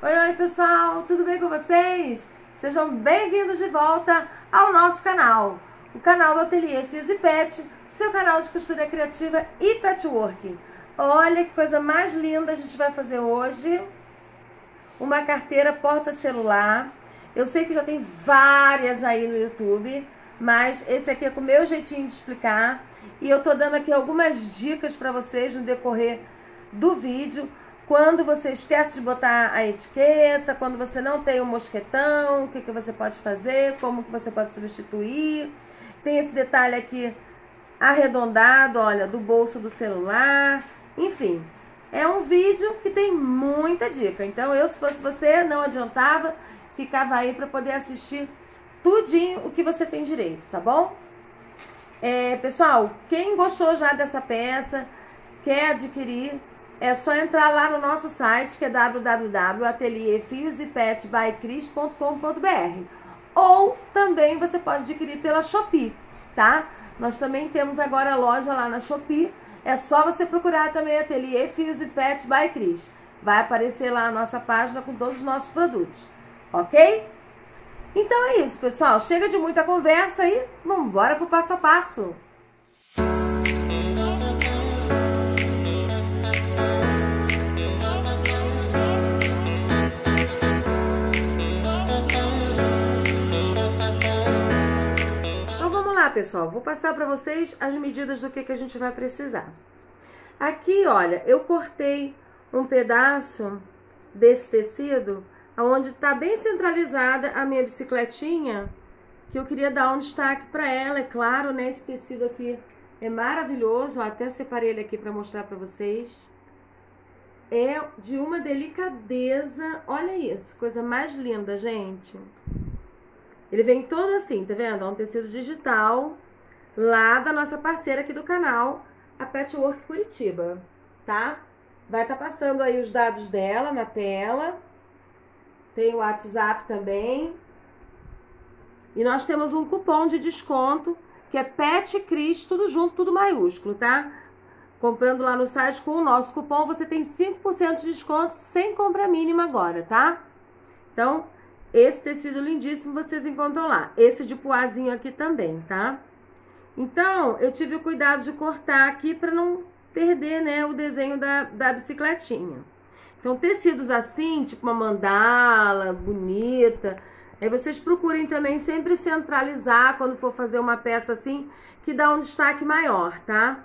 Oi, oi pessoal, tudo bem com vocês? Sejam bem-vindos de volta ao nosso canal, o canal do Ateliê Fios e Pet, seu canal de costura criativa e patchwork. Olha que coisa mais linda a gente vai fazer hoje. Uma carteira porta-celular. Eu sei que já tem várias aí no YouTube, mas esse aqui é com o meu jeitinho de explicar. E eu tô dando aqui algumas dicas para vocês no decorrer do vídeo quando você esquece de botar a etiqueta, quando você não tem o um mosquetão, o que, que você pode fazer, como que você pode substituir. Tem esse detalhe aqui arredondado, olha, do bolso do celular. Enfim, é um vídeo que tem muita dica. Então, eu, se fosse você, não adiantava, ficava aí para poder assistir tudinho o que você tem direito, tá bom? É, pessoal, quem gostou já dessa peça, quer adquirir, é só entrar lá no nosso site, que é www.atelierfiosepetbycris.com.br ou também você pode adquirir pela Shopee, tá? Nós também temos agora a loja lá na Shopee, é só você procurar também Ateliê Fios e Pet by Cris. Vai aparecer lá a nossa página com todos os nossos produtos, ok? Então é isso, pessoal. Chega de muita conversa e vamos embora pro passo a passo. Pessoal, vou passar para vocês as medidas do que, que a gente vai precisar. Aqui, olha, eu cortei um pedaço desse tecido, onde está bem centralizada a minha bicicletinha, que eu queria dar um destaque para ela, é claro, né? Esse tecido aqui é maravilhoso, até separei ele aqui para mostrar para vocês. É de uma delicadeza, olha isso, coisa mais linda, gente. Ele vem todo assim, tá vendo? É um tecido digital lá da nossa parceira aqui do canal, a Petwork Curitiba, tá? Vai estar tá passando aí os dados dela na tela. Tem o WhatsApp também. E nós temos um cupom de desconto que é Pet Cris, tudo junto, tudo maiúsculo, tá? Comprando lá no site com o nosso cupom, você tem 5% de desconto sem compra mínima agora, tá? Então, esse tecido lindíssimo vocês encontram lá. Esse de poazinho aqui também, tá? Então, eu tive o cuidado de cortar aqui para não perder, né, o desenho da, da bicicletinha. Então, tecidos assim, tipo uma mandala, bonita. Aí vocês procurem também sempre centralizar quando for fazer uma peça assim, que dá um destaque maior, tá?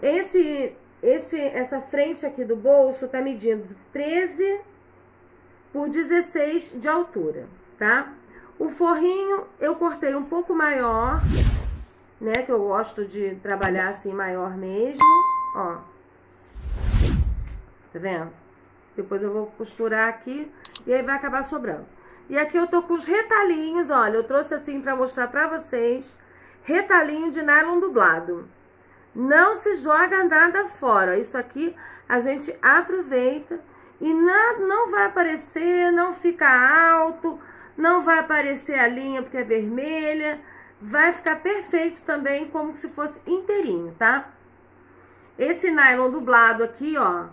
Esse, esse, essa frente aqui do bolso tá medindo 13 por 16 de altura, tá? O forrinho eu cortei um pouco maior, né? Que eu gosto de trabalhar assim maior mesmo, ó. Tá vendo? Depois eu vou costurar aqui e aí vai acabar sobrando. E aqui eu tô com os retalhinhos, olha, eu trouxe assim pra mostrar pra vocês. Retalhinho de nylon dublado. Não se joga nada fora. Isso aqui a gente aproveita e não, não vai aparecer, não fica alto, não vai aparecer a linha porque é vermelha, vai ficar perfeito também como se fosse inteirinho, tá? Esse nylon dublado aqui, ó,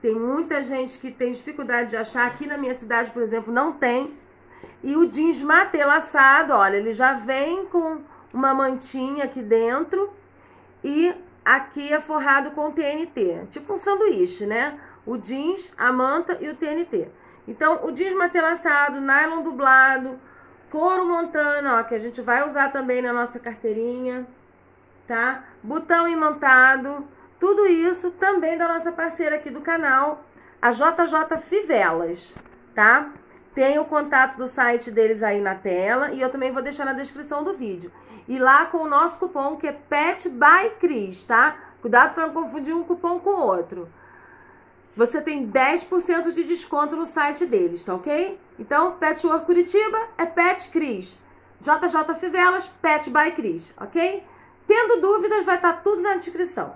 tem muita gente que tem dificuldade de achar, aqui na minha cidade, por exemplo, não tem. E o jeans matelaçado, olha, ele já vem com uma mantinha aqui dentro e aqui é forrado com TNT, tipo um sanduíche, né? O jeans, a manta e o TNT. Então, o jeans matelaçado, nylon dublado, couro montana, ó, que a gente vai usar também na nossa carteirinha, tá? Botão imantado, tudo isso também da nossa parceira aqui do canal, a JJ Fivelas, tá? Tem o contato do site deles aí na tela e eu também vou deixar na descrição do vídeo. E lá com o nosso cupom que é PET by Cris, tá? Cuidado para não confundir um cupom com o outro você tem 10% de desconto no site deles, tá ok? Então, Petwork Curitiba é Pet Cris. JJ Fivelas, Pet by Cris, ok? Tendo dúvidas, vai estar tá tudo na descrição.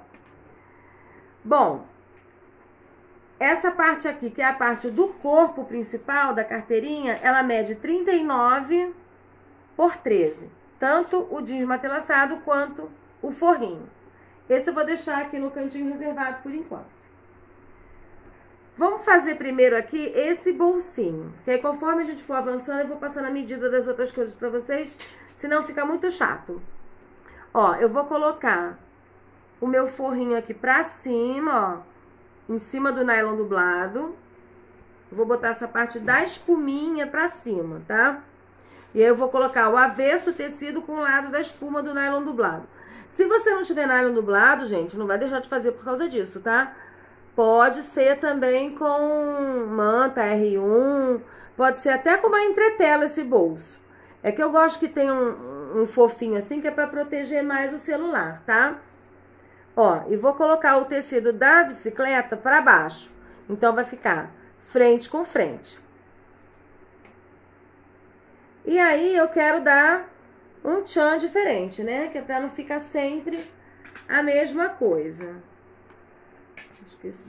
Bom, essa parte aqui, que é a parte do corpo principal da carteirinha, ela mede 39 por 13. Tanto o jeans matelaçado quanto o forrinho. Esse eu vou deixar aqui no cantinho reservado por enquanto. Vamos fazer primeiro aqui esse bolsinho. Que aí conforme a gente for avançando, eu vou passando a medida das outras coisas pra vocês. Senão fica muito chato. Ó, eu vou colocar o meu forrinho aqui pra cima, ó. Em cima do nylon dublado. Vou botar essa parte da espuminha pra cima, tá? E aí eu vou colocar o avesso tecido com o lado da espuma do nylon dublado. Se você não tiver nylon dublado, gente, não vai deixar de fazer por causa disso, tá? Pode ser também com manta R1, pode ser até com uma entretela esse bolso. É que eu gosto que tenha um, um fofinho assim, que é para proteger mais o celular, tá? Ó, e vou colocar o tecido da bicicleta para baixo. Então, vai ficar frente com frente. E aí, eu quero dar um tchan diferente, né? Que é pra não ficar sempre a mesma coisa. Acho que esse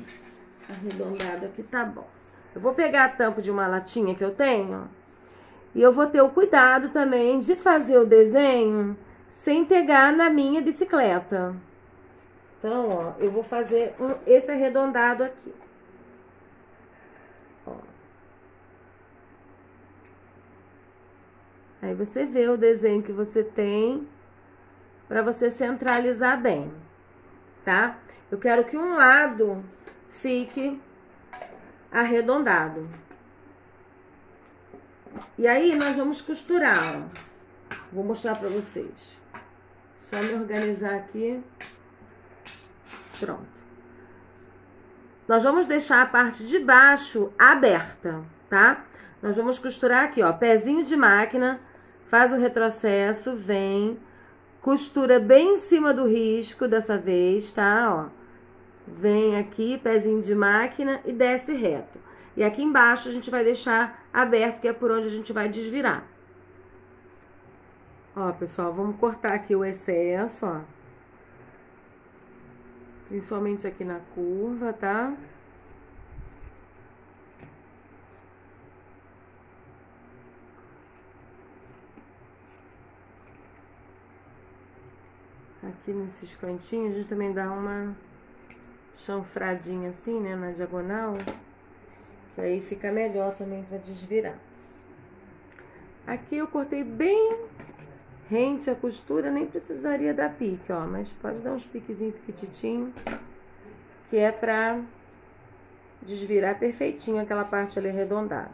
arredondado aqui tá bom. Eu vou pegar a tampa de uma latinha que eu tenho e eu vou ter o cuidado também de fazer o desenho sem pegar na minha bicicleta. Então, ó, eu vou fazer um, esse arredondado aqui. Ó. Aí você vê o desenho que você tem para você centralizar bem, tá? Eu quero que um lado fique arredondado. E aí, nós vamos costurar, ó. Vou mostrar pra vocês. Só me organizar aqui. Pronto. Nós vamos deixar a parte de baixo aberta, tá? Nós vamos costurar aqui, ó, pezinho de máquina, faz o retrocesso, vem, costura bem em cima do risco dessa vez, tá? Ó. Vem aqui, pezinho de máquina e desce reto. E aqui embaixo a gente vai deixar aberto, que é por onde a gente vai desvirar. Ó, pessoal, vamos cortar aqui o excesso, ó. Principalmente aqui na curva, tá? Aqui nesses cantinhos, a gente também dá uma chanfradinha assim, né, na diagonal. Aí fica melhor também para desvirar. Aqui eu cortei bem rente a costura, nem precisaria dar pique, ó. Mas pode dar uns piquezinhos piquititinho, que é pra desvirar perfeitinho aquela parte ali arredondada.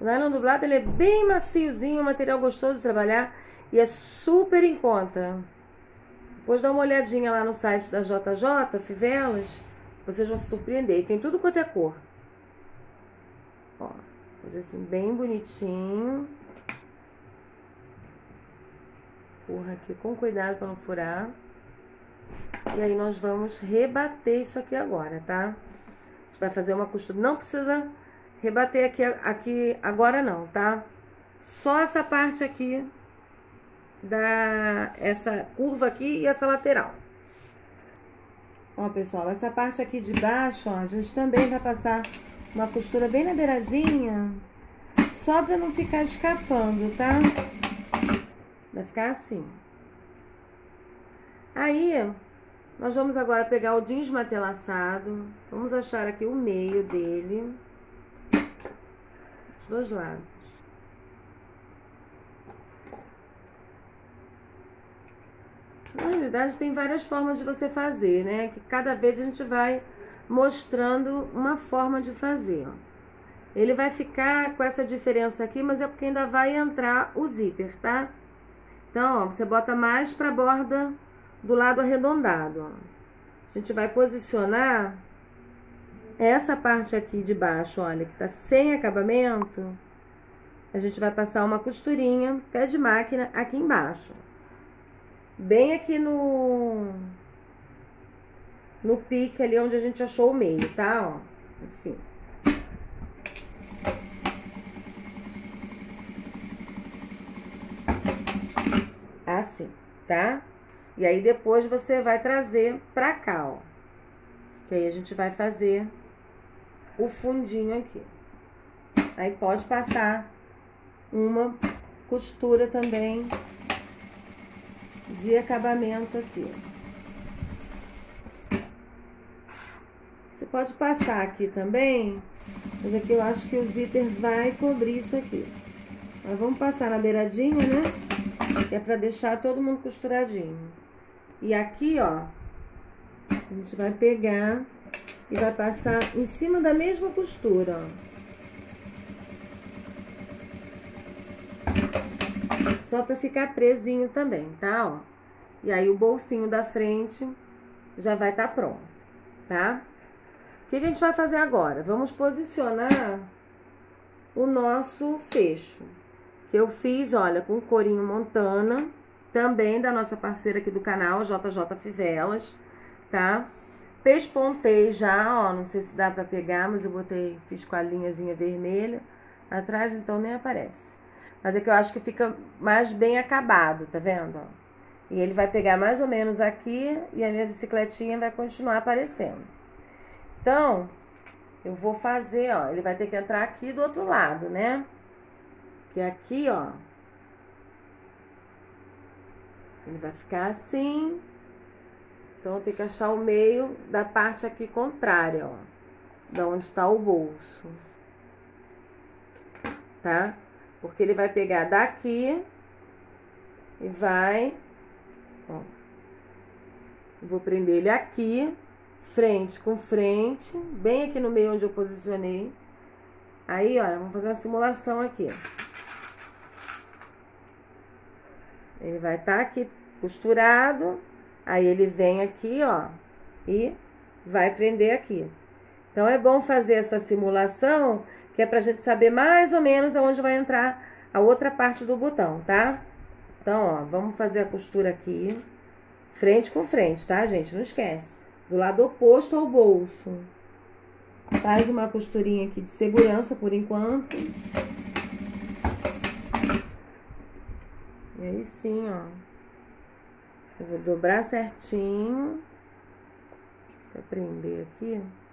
O nylon dublado, ele é bem maciozinho, um material gostoso de trabalhar e é super em conta. Depois dá uma olhadinha lá no site da JJ, Fivelas, vocês vão se surpreender. Tem tudo quanto é cor. Ó, fazer assim bem bonitinho. Empurra aqui com cuidado para não furar. E aí nós vamos rebater isso aqui agora, tá? A gente vai fazer uma costura. Não precisa rebater aqui, aqui agora não, tá? Só essa parte aqui da essa curva aqui e essa lateral. Ó, pessoal, essa parte aqui de baixo, ó, a gente também vai passar uma costura bem na beiradinha, só pra não ficar escapando, tá? Vai ficar assim. Aí, nós vamos agora pegar o jeans matelaçado, vamos achar aqui o meio dele, os dois lados. Na realidade, tem várias formas de você fazer, né? Que cada vez a gente vai mostrando uma forma de fazer. Ele vai ficar com essa diferença aqui, mas é porque ainda vai entrar o zíper, tá? Então, ó, você bota mais pra borda do lado arredondado, ó. A gente vai posicionar essa parte aqui de baixo, olha, que tá sem acabamento. A gente vai passar uma costurinha, pé de máquina, aqui embaixo. Bem aqui no no pique ali onde a gente achou o meio, tá? Ó, assim. Assim, tá? E aí depois você vai trazer pra cá, ó. Que aí a gente vai fazer o fundinho aqui. Aí pode passar uma costura também de acabamento aqui. pode passar aqui também, mas aqui eu acho que o zíper vai cobrir isso aqui. Mas vamos passar na beiradinha, né? Que é pra deixar todo mundo costuradinho. E aqui, ó, a gente vai pegar e vai passar em cima da mesma costura, ó. Só pra ficar presinho também, tá? Ó. E aí o bolsinho da frente já vai estar tá pronto, tá? O que, que a gente vai fazer agora? Vamos posicionar o nosso fecho. Que eu fiz, olha, com corinho montana, também da nossa parceira aqui do canal, JJ Fivelas, tá? Pespontei já, ó, não sei se dá pra pegar, mas eu botei, fiz com a linhazinha vermelha. Atrás, então, nem aparece. Mas é que eu acho que fica mais bem acabado, tá vendo? E ele vai pegar mais ou menos aqui e a minha bicicletinha vai continuar aparecendo. Então, eu vou fazer, ó, ele vai ter que entrar aqui do outro lado, né? Que aqui, ó, ele vai ficar assim. Então, eu tenho que achar o meio da parte aqui contrária, ó. Da onde está o bolso. Tá? Porque ele vai pegar daqui e vai, ó. Vou prender ele aqui, frente com frente, bem aqui no meio onde eu posicionei. Aí, ó, vamos fazer uma simulação aqui. Ele vai estar tá aqui costurado, aí ele vem aqui, ó, e vai prender aqui. Então, é bom fazer essa simulação que é pra gente saber mais ou menos aonde vai entrar a outra parte do botão, tá? Então, ó, vamos fazer a costura aqui, frente com frente, tá, gente? Não esquece. Do lado oposto ao bolso. Faz uma costurinha aqui de segurança por enquanto. E aí sim, ó. Eu vou dobrar certinho. Pra prender aqui. Ó,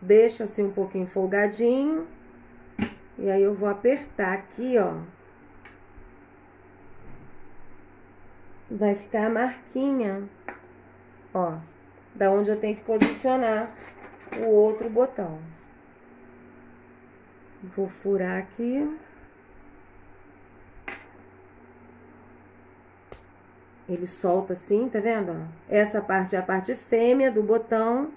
deixa assim um pouquinho folgadinho. E aí eu vou apertar aqui, ó. Vai ficar a marquinha, ó, da onde eu tenho que posicionar o outro botão. Vou furar aqui. Ele solta assim, tá vendo? Essa parte é a parte fêmea do botão.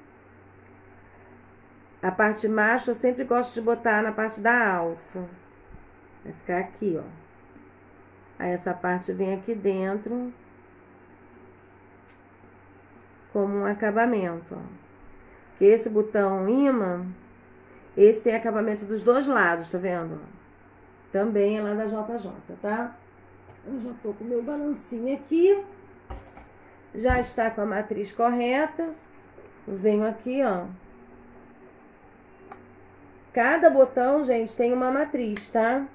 A parte macho eu sempre gosto de botar na parte da alça. Vai ficar aqui, ó. Aí essa parte vem aqui dentro. Como um acabamento, ó. Que esse botão imã, esse tem acabamento dos dois lados, tá vendo? Também é lá da JJ, tá? Eu já tô com o meu balancinho aqui. Já está com a matriz correta. venho aqui, ó Cada botão, gente, tem uma matriz, tá?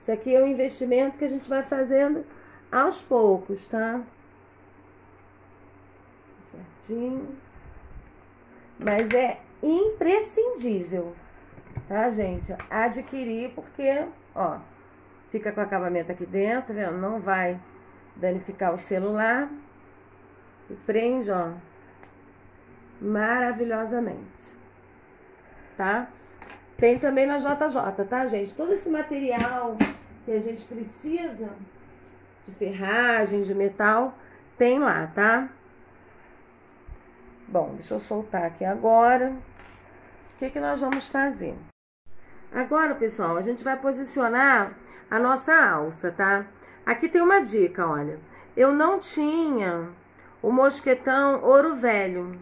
Isso aqui é um investimento que a gente vai fazendo aos poucos, tá? Certinho. Mas é imprescindível, tá, gente? Adquirir, porque, ó, fica com acabamento aqui dentro, tá vendo? Não vai danificar o celular. E prende, ó, maravilhosamente, tá? Tem também na JJ, tá, gente? Todo esse material que a gente precisa de ferragem, de metal, tem lá, tá? Bom, deixa eu soltar aqui agora. O que, que nós vamos fazer? Agora, pessoal, a gente vai posicionar a nossa alça, tá? Aqui tem uma dica, olha. Eu não tinha o mosquetão ouro velho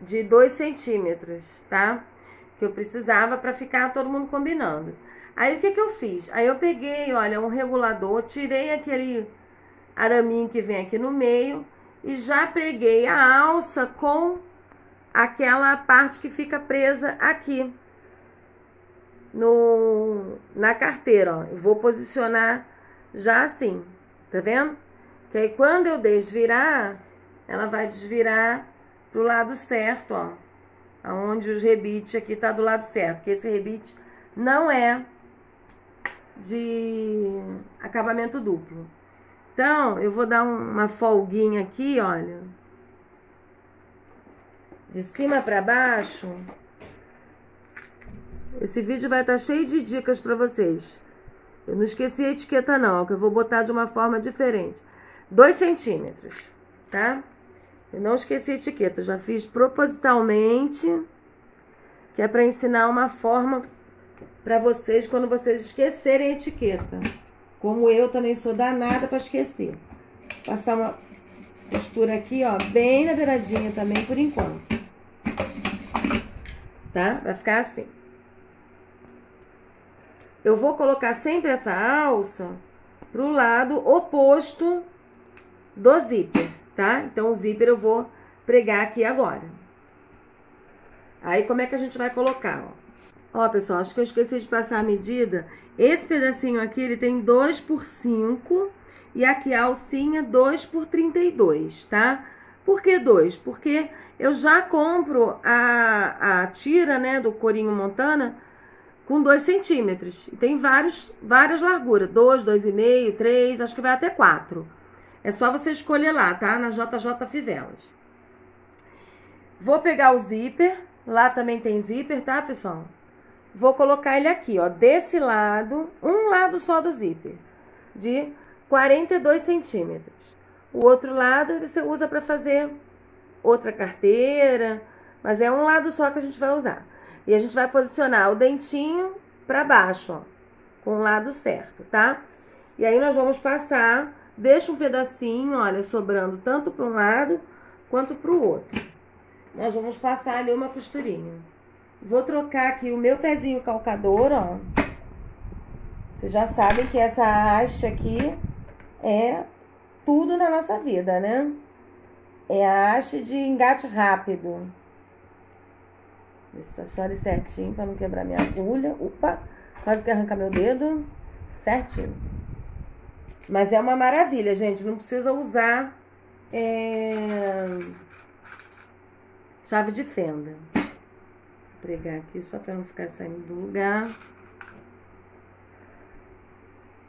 de 2 centímetros, tá? Que eu precisava para ficar todo mundo combinando. Aí o que, que eu fiz? Aí eu peguei, olha, um regulador, tirei aquele araminho que vem aqui no meio e já preguei a alça com aquela parte que fica presa aqui no na carteira, ó. Eu vou posicionar já assim, tá vendo? Que aí quando eu desvirar, ela vai desvirar pro lado certo, ó aonde os rebites aqui tá do lado certo, que esse rebite não é de acabamento duplo. Então, eu vou dar uma folguinha aqui, olha. De cima para baixo. Esse vídeo vai estar tá cheio de dicas para vocês. Eu não esqueci a etiqueta não, que eu vou botar de uma forma diferente. 2 centímetros, tá? Eu não esqueci a etiqueta, já fiz propositalmente, que é para ensinar uma forma para vocês quando vocês esquecerem a etiqueta. Como eu também sou danada para esquecer. Passar uma costura aqui, ó, bem na beiradinha também por enquanto. Tá? Vai ficar assim. Eu vou colocar sempre essa alça pro lado oposto do zíper, tá? Então, o zíper eu vou pregar aqui agora. Aí, como é que a gente vai colocar, ó? Ó, pessoal, acho que eu esqueci de passar a medida. Esse pedacinho aqui, ele tem 2 por 5 e aqui a alcinha 2 por 32, tá? Por que 2? Porque eu já compro a, a tira, né, do corinho montana com 2 centímetros. Tem vários, várias larguras, 2, 2,5, 3, acho que vai até 4. É só você escolher lá, tá? Na JJ Fivelas. Vou pegar o zíper, lá também tem zíper, tá, pessoal? Vou colocar ele aqui, ó, desse lado, um lado só do zíper, de 42 centímetros. O outro lado você usa para fazer outra carteira, mas é um lado só que a gente vai usar. E a gente vai posicionar o dentinho para baixo, ó, com o lado certo, tá? E aí nós vamos passar, deixa um pedacinho, olha, sobrando tanto para um lado quanto para o outro. Nós vamos passar ali uma costurinha. Vou trocar aqui o meu pezinho calcador, ó. Vocês já sabem que essa haste aqui é tudo na nossa vida, né? É a haste de engate rápido. Ver se tá só ali certinho pra não quebrar minha agulha. Opa, quase que arranca meu dedo. Certinho. Mas é uma maravilha, gente. Não precisa usar é... chave de fenda pregar aqui só para não ficar saindo do lugar.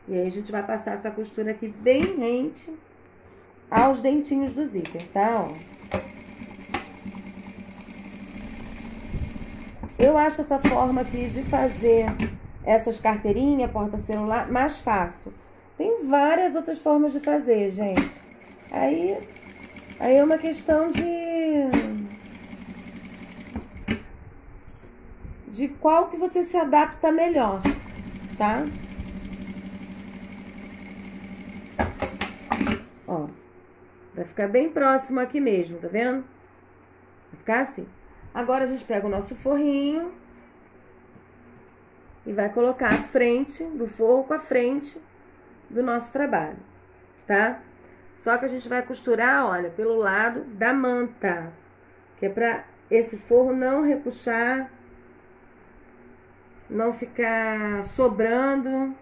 E aí a gente vai passar essa costura aqui bem rente aos dentinhos do zíper, tá? Ó. Eu acho essa forma aqui de fazer essas carteirinhas, porta-celular, mais fácil. Várias outras formas de fazer, gente. Aí, aí é uma questão de de qual que você se adapta melhor, tá? Ó, vai ficar bem próximo aqui mesmo, tá vendo? Vai ficar assim. Agora a gente pega o nosso forrinho e vai colocar a frente do forro com a frente do nosso trabalho, tá? Só que a gente vai costurar, olha, pelo lado da manta, que é pra esse forro não repuxar não ficar sobrando.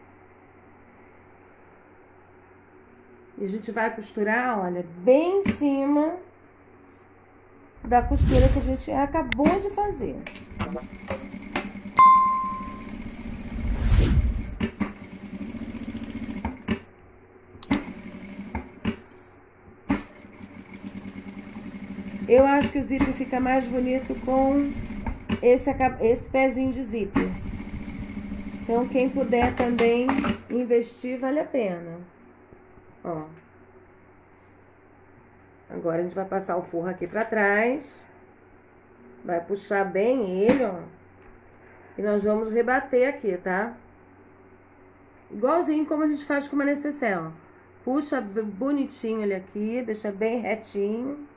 E a gente vai costurar, olha, bem em cima da costura que a gente acabou de fazer. Eu acho que o zíper fica mais bonito com esse, esse pezinho de zíper. Então, quem puder também investir, vale a pena. Ó. Agora, a gente vai passar o forro aqui pra trás. Vai puxar bem ele, ó. E nós vamos rebater aqui, tá? Igualzinho como a gente faz com uma necessaire, ó. Puxa bonitinho ele aqui, deixa bem retinho.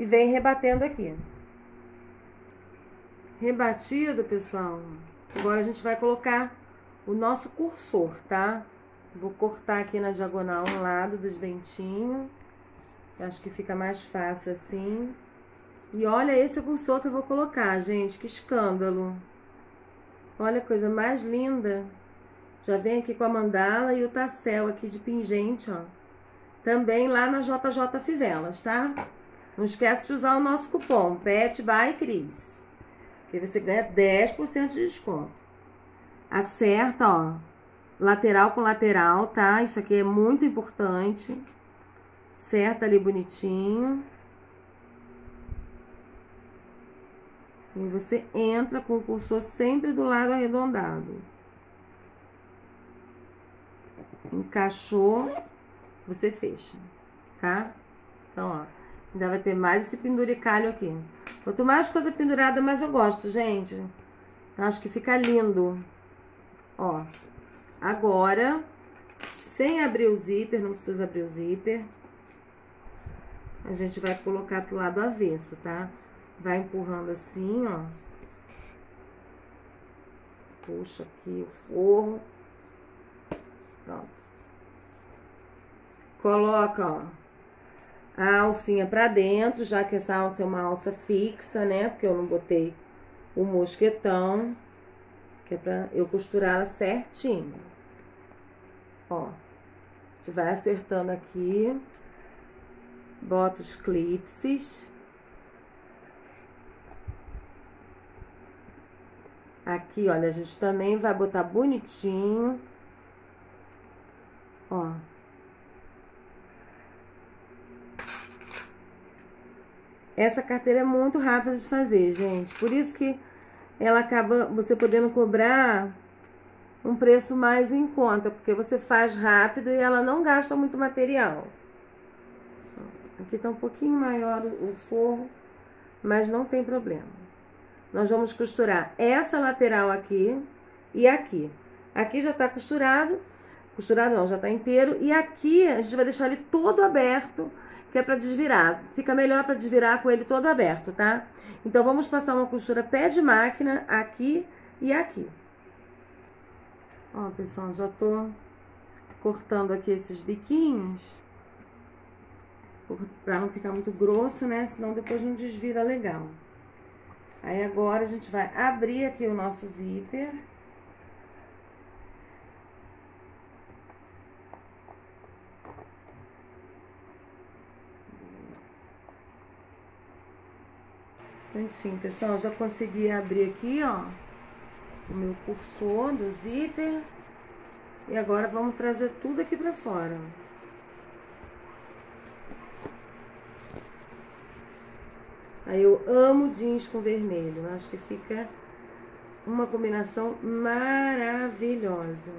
E vem rebatendo aqui. Rebatido, pessoal. Agora a gente vai colocar o nosso cursor, tá? Vou cortar aqui na diagonal um lado dos dentinhos. Acho que fica mais fácil assim. E olha esse cursor que eu vou colocar, gente. Que escândalo. Olha a coisa mais linda. Já vem aqui com a mandala e o tassel aqui de pingente, ó. Também lá na JJ Fivelas, tá? Não esquece de usar o nosso cupom PET by Cris. Que você ganha 10% de desconto acerta, ó, lateral com lateral, tá? Isso aqui é muito importante. Certa ali bonitinho. E você entra com o cursor sempre do lado arredondado. Encaixou, você fecha, tá? Então, ó, ainda vai ter mais esse penduricalho aqui. Quanto mais coisa pendurada, mais eu gosto, gente. Eu acho que fica lindo. Ó, agora, sem abrir o zíper, não precisa abrir o zíper. A gente vai colocar pro lado avesso, tá? Vai empurrando assim, ó. Puxa aqui o forro. Pronto. Coloca, ó, a alcinha pra dentro, já que essa alça é uma alça fixa, né? Porque eu não botei o mosquetão, que é pra eu costurar ela certinho. Ó, a gente vai acertando aqui. Bota os clipses. Aqui, olha, a gente também vai botar bonitinho. Ó. Essa carteira é muito rápida de fazer, gente. Por isso que ela acaba você podendo cobrar um preço mais em conta, porque você faz rápido e ela não gasta muito material. Aqui tá um pouquinho maior o forro, mas não tem problema. Nós vamos costurar essa lateral aqui e aqui. Aqui já tá costurado, costurado não, já tá inteiro. E aqui a gente vai deixar ele todo aberto, que é para desvirar. Fica melhor para desvirar com ele todo aberto, tá? Então, vamos passar uma costura pé de máquina aqui e aqui. Ó, pessoal, já tô cortando aqui esses biquinhos. Pra não ficar muito grosso, né? Senão depois não desvira legal. Aí agora a gente vai abrir aqui o nosso zíper. Prontinho, pessoal, já consegui abrir aqui, ó, o meu cursor do zíper. E agora vamos trazer tudo aqui pra fora. Aí eu amo jeans com vermelho. Acho que fica uma combinação maravilhosa.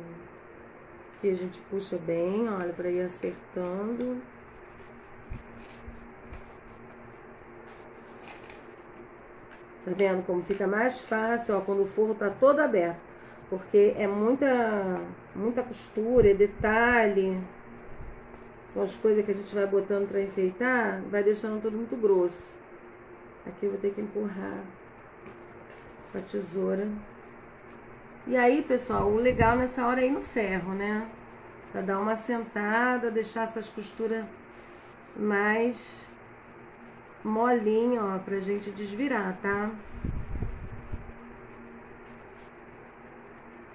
Aqui a gente puxa bem, olha, para ir acertando. Tá vendo como fica mais fácil, ó, quando o forro tá todo aberto. Porque é muita, muita costura, é detalhe. São as coisas que a gente vai botando para enfeitar, vai deixando tudo muito grosso. Aqui eu vou ter que empurrar com a tesoura. E aí, pessoal, o legal nessa hora é ir no ferro, né? Pra dar uma sentada, deixar essas costuras mais molinho, ó, pra gente desvirar, tá?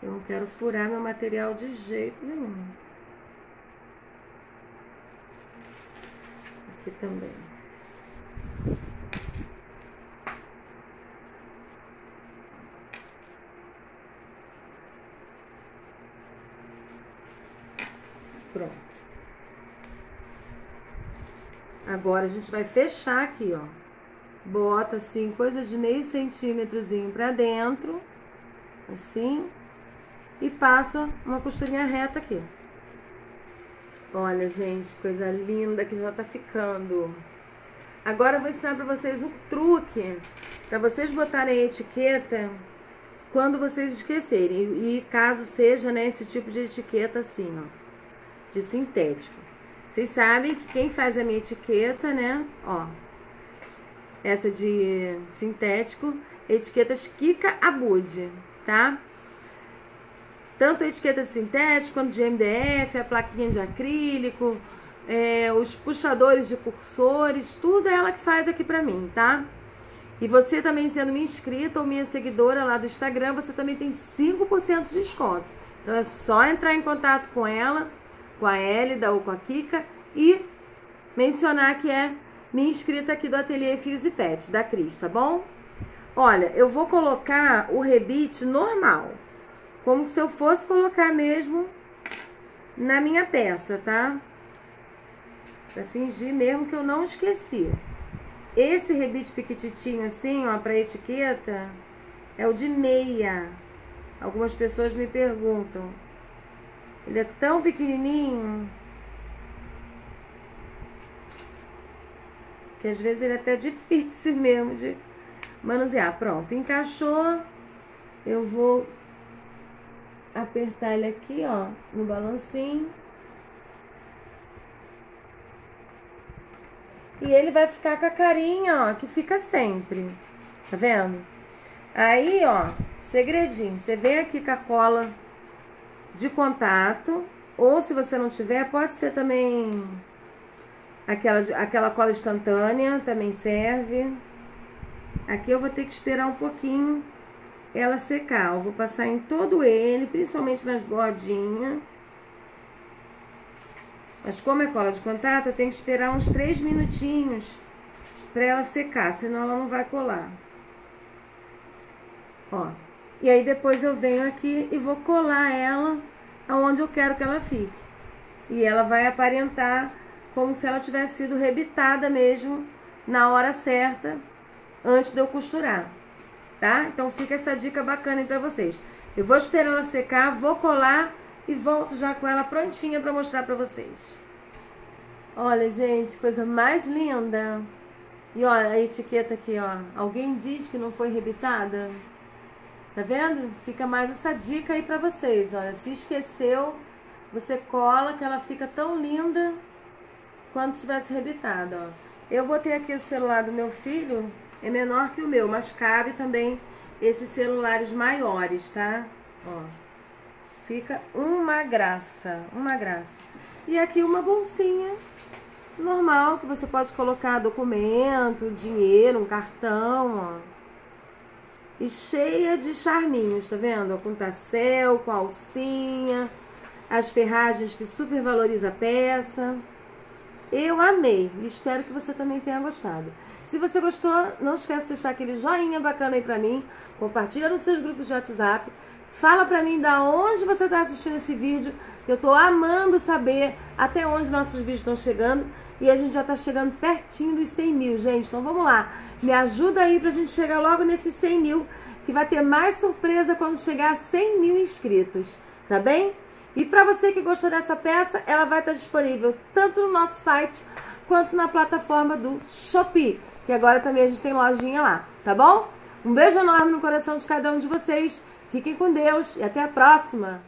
Eu não quero furar meu material de jeito nenhum. Aqui também. Pronto. Agora a gente vai fechar aqui, ó. Bota assim, coisa de meio centímetrozinho pra dentro. Assim. E passa uma costurinha reta aqui. Olha, gente, coisa linda que já tá ficando. Agora eu vou ensinar pra vocês o truque pra vocês botarem a etiqueta quando vocês esquecerem. E caso seja, né, esse tipo de etiqueta assim, ó de sintético. Vocês sabem que quem faz a minha etiqueta, né? Ó, essa de sintético, etiquetas Kika Abud, tá? Tanto a etiqueta de sintético quanto de MDF, a plaquinha de acrílico, é, os puxadores de cursores, tudo é ela que faz aqui pra mim, tá? E você também sendo minha inscrita ou minha seguidora lá do Instagram, você também tem 5% de desconto. Então é só entrar em contato com ela com a Hélida ou com a Kika e mencionar que é minha inscrita aqui do Ateliê Fios e Pet, da Cris, tá bom? Olha, eu vou colocar o rebite normal, como se eu fosse colocar mesmo na minha peça, tá? Pra fingir mesmo que eu não esqueci. Esse rebite piquititinho assim, ó, pra etiqueta, é o de meia. Algumas pessoas me perguntam. Ele é tão pequenininho que às vezes ele é até difícil mesmo de manusear. Pronto, encaixou. Eu vou apertar ele aqui, ó, no balancinho. E ele vai ficar com a carinha, ó, que fica sempre. Tá vendo? Aí, ó, segredinho. Você vem aqui com a cola de contato. Ou se você não tiver, pode ser também aquela, aquela cola instantânea, também serve. Aqui eu vou ter que esperar um pouquinho ela secar. Eu vou passar em todo ele, principalmente nas bordinhas. Mas como é cola de contato, eu tenho que esperar uns 3 minutinhos para ela secar, senão ela não vai colar. Ó. E aí depois eu venho aqui e vou colar ela aonde eu quero que ela fique. E ela vai aparentar como se ela tivesse sido rebitada mesmo na hora certa, antes de eu costurar. Tá? Então fica essa dica bacana aí pra vocês. Eu vou esperar ela secar, vou colar e volto já com ela prontinha para mostrar para vocês. Olha, gente, coisa mais linda. E olha a etiqueta aqui, ó. Alguém diz que não foi rebitada? Tá vendo? Fica mais essa dica aí para vocês, olha. Se esqueceu, você cola que ela fica tão linda quando estivesse rebitada, ó. Eu botei aqui o celular do meu filho, é menor que o meu, mas cabe também esses celulares maiores, tá? Ó. Fica uma graça, uma graça. E aqui uma bolsinha normal que você pode colocar documento, dinheiro, um cartão, ó. E cheia de charminhos, tá vendo? Com tacel, com alcinha, as ferragens que super valoriza a peça. Eu amei e espero que você também tenha gostado. Se você gostou, não esquece de deixar aquele joinha bacana aí pra mim, compartilha nos seus grupos de WhatsApp, fala pra mim da onde você está assistindo esse vídeo, eu tô amando saber até onde nossos vídeos estão chegando e a gente já tá chegando pertinho dos 100 mil, gente. Então vamos lá, me ajuda aí pra gente chegar logo nesses 100 mil, que vai ter mais surpresa quando chegar a 100 mil inscritos, tá bem? E para você que gostou dessa peça, ela vai estar disponível tanto no nosso site quanto na plataforma do Shopee que agora também a gente tem lojinha lá, tá bom? Um beijo enorme no coração de cada um de vocês. Fiquem com Deus e até a próxima!